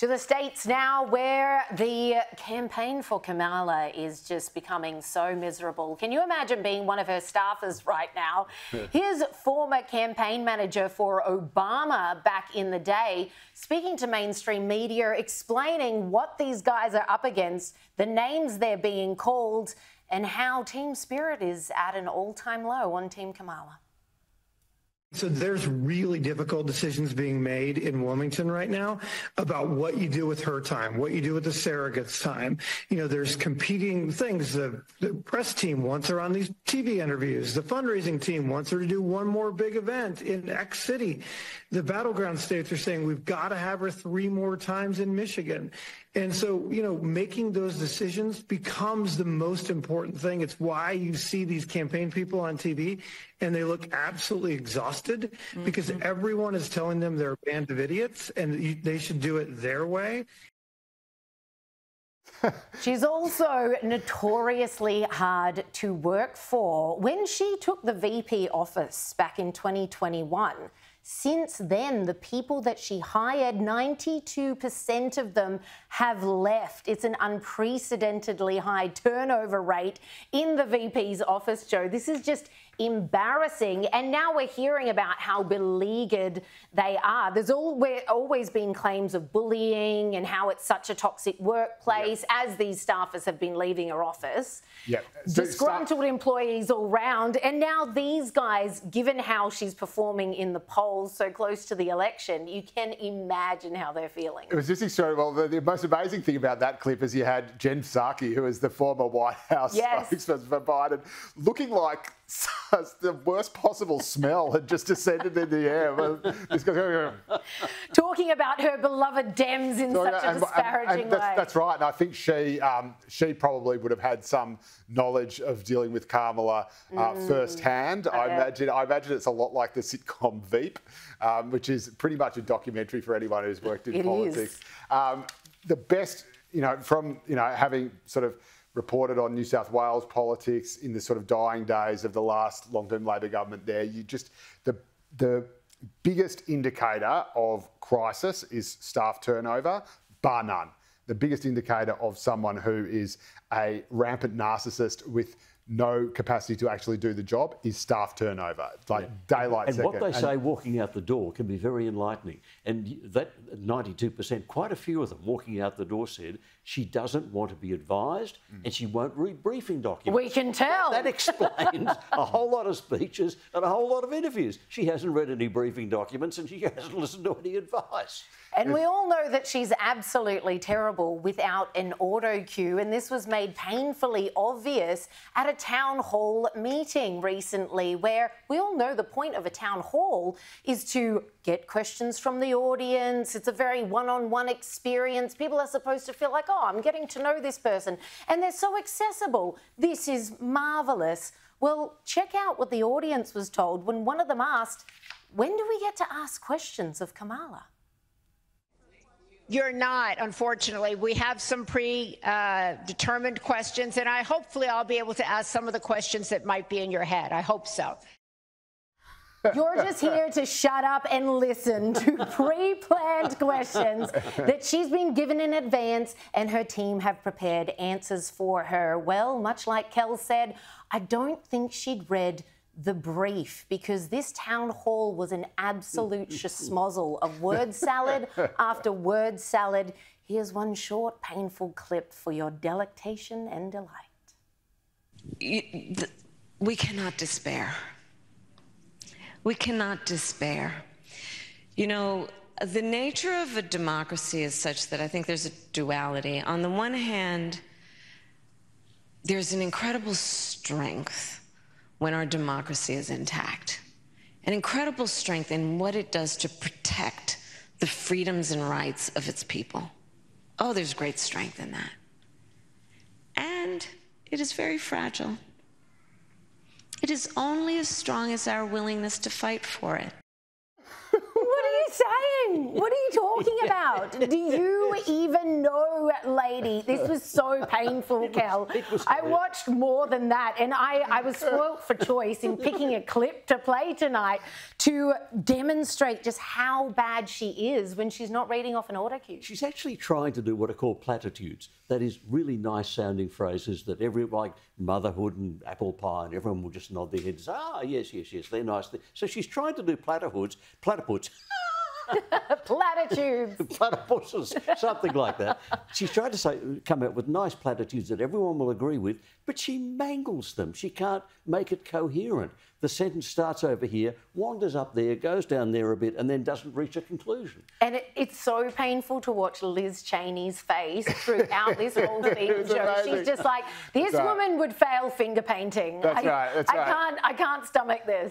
To the States now, where the campaign for Kamala is just becoming so miserable. Can you imagine being one of her staffers right now? Here's former campaign manager for Obama back in the day, speaking to mainstream media, explaining what these guys are up against, the names they're being called, and how team spirit is at an all time low on Team Kamala. So there's really difficult decisions being made in Wilmington right now about what you do with her time, what you do with the surrogate's time. You know, there's competing things. The, the press team wants her on these TV interviews. The fundraising team wants her to do one more big event in X city. The battleground states are saying we've got to have her three more times in Michigan. And so, you know, making those decisions becomes the most important thing. It's why you see these campaign people on TV and they look absolutely exhausted mm-hmm. because everyone is telling them they're a band of idiots and they should do it their way. She's also notoriously hard to work for. When she took the VP office back in 2021, since then, the people that she hired, 92% of them have left. It's an unprecedentedly high turnover rate in the VP's office, Joe. This is just embarrassing. And now we're hearing about how beleaguered they are. There's always been claims of bullying and how it's such a toxic workplace yep. as these staffers have been leaving her office. Yeah. So Disgruntled employees all round. And now these guys, given how she's performing in the polls so close to the election, you can imagine how they're feeling. It was just extraordinary. Well, the, the most amazing thing about that clip is you had Jen Psaki, who is the former White House yes. spokesperson for Biden, looking like the worst possible smell had just descended in the air. Talking about her beloved Dems in such a disparaging and, and that's, way. That's right, and I think she um, she probably would have had some knowledge of dealing with Kamala uh, mm. firsthand. Okay. I imagine I imagine it's a lot like the sitcom Veep, um, which is pretty much a documentary for anyone who's worked in it politics. Um, the best, you know, from you know having sort of reported on New South Wales politics in the sort of dying days of the last long-term Labor government there. You just the the biggest indicator of crisis is staff turnover, bar none. The biggest indicator of someone who is a rampant narcissist with no capacity to actually do the job is staff turnover. Like yeah. daylight and second. what they say walking out the door can be very enlightening. And that 92%, quite a few of them walking out the door said she doesn't want to be advised mm. and she won't read briefing documents. We can tell. That, that explains a whole lot of speeches and a whole lot of interviews. She hasn't read any briefing documents and she hasn't listened to any advice. And we all know that she's absolutely terrible without an auto cue. And this was made painfully obvious at a town hall meeting recently, where we all know the point of a town hall is to get questions from the audience. It's a very one on one experience. People are supposed to feel like, oh, I'm getting to know this person. And they're so accessible. This is marvelous. Well, check out what the audience was told when one of them asked, when do we get to ask questions of Kamala? You're not, unfortunately. We have some predetermined uh, questions, and I hopefully I'll be able to ask some of the questions that might be in your head. I hope so. You're just here to shut up and listen to pre planned questions that she's been given in advance and her team have prepared answers for her. Well, much like Kel said, I don't think she'd read the brief because this town hall was an absolute schmozzle of word salad after word salad. Here's one short, painful clip for your delectation and delight. we cannot despair. We cannot despair. You know, the nature of a democracy is such that I think there's a duality. On the one hand, there's an incredible strength when our democracy is intact. An incredible strength in what it does to protect the freedoms and rights of its people. Oh, there's great strength in that. And it is very fragile. It is only as strong as our willingness to fight for it. What are you saying? doing? What are you talking about? Do you even know, lady? This was so painful, Kel. I watched more than that, and I, I was spoilt for choice in picking a clip to play tonight to demonstrate just how bad she is when she's not reading off an auto cue. She's actually trying to do what are called platitudes. That is really nice sounding phrases that every like motherhood and apple pie and everyone will just nod their heads. Ah, yes, yes, yes, they're nice. So she's trying to do platyhoods, platypuds. Platitudes. platypuses, something like that. She's trying to say, come out with nice platitudes that everyone will agree with, but she mangles them. She can't make it coherent. The sentence starts over here, wanders up there, goes down there a bit, and then doesn't reach a conclusion. And it, it's so painful to watch Liz Cheney's face throughout this whole thing. She's just like, this right. woman would fail finger painting. That's I, right, that's I right. can't, I can't stomach this.